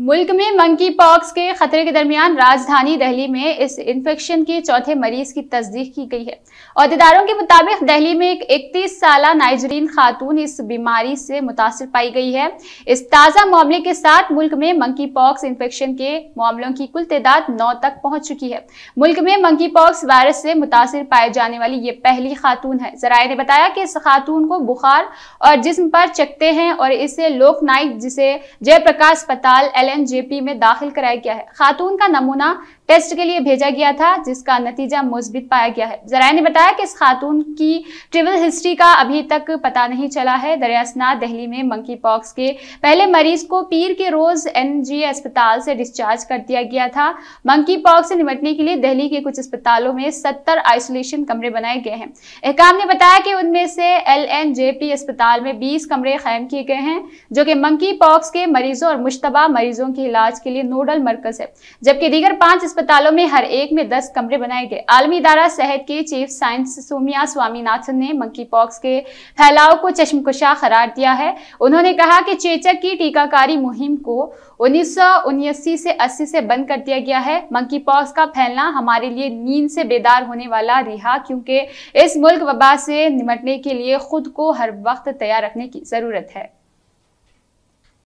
मुल्क में monkey pox के खतरे के दरमियान राजधानी दिल्ली में इस इन्फेक्शन के चौथे मरीज़ की तस्दीक की गई है। अहदेदारों के मुताबिक दिल्ली में एक इकतीस साल नाइजरीन खातून इस बीमारी से मुतासर पाई गई है। इस ताज़ा मामले के साथ मुल्क में मंकी पॉक्स इन्फेक्शन के मामलों की कुल तादाद नौ तक पहुँच चुकी है। मुल्क में मंकी पॉक्स वायरस से मुतासर पाए जाने वाली ये पहली खातून है। जराये ने बताया कि इस खातून को बुखार और जिसम पर चकते हैं और इसे लोकनायक जिसे जयप्रकाश अस्पताल एल एलएनजेपी में दाखिल कराया गया है। खातून का नमूना टेस्ट के लिए भेजा गया था, जिसका नतीजा मुस्बित पाया गया है। जराये ने बताया कि इस खातून की ट्रेवल हिस्ट्री का अभी तक पता नहीं चला है। दरियासनाथ दिल्ली में मंकी पॉक्स के पहले मरीज़ को पीर के रोज एनजी अस्पताल से डिस्चार्ज कर दिया गया था। मंकी पॉक्स से निपटने के लिए दिल्ली के कुछ अस्पतालों में सत्तर आइसोलेशन कमरे बनाए गए हैं। एहकाम ने बताया कि उनमें से एलएनजेपी अस्पताल में बीस कमरे कायम किए गए हैं, जो कि मंकी पॉक्स के मरीजों और मुशतबा मरीजों के इलाज के लिए नोडल मरकज है, जबकि दीगर पाँच अस्पतालों में हर एक में दस कमरे बनाए गए। आलमी इदारा सेहत के चीफ साइंस सोमिया स्वामीनाथन ने मंकी पॉक्स के फैलाव को चश्मकुशा करार दिया है। उन्होंने कहा कि चेचक की टीकाकारी मुहिम को उन्नीस से 80 से बंद कर दिया गया है। मंकी पॉक्स का फैलना हमारे लिए नींद से बेदार होने वाला रिहा, क्योंकि इस मुल्क वबा से निमटने के लिए खुद को हर वक्त तैयार रखने की ज़रूरत है।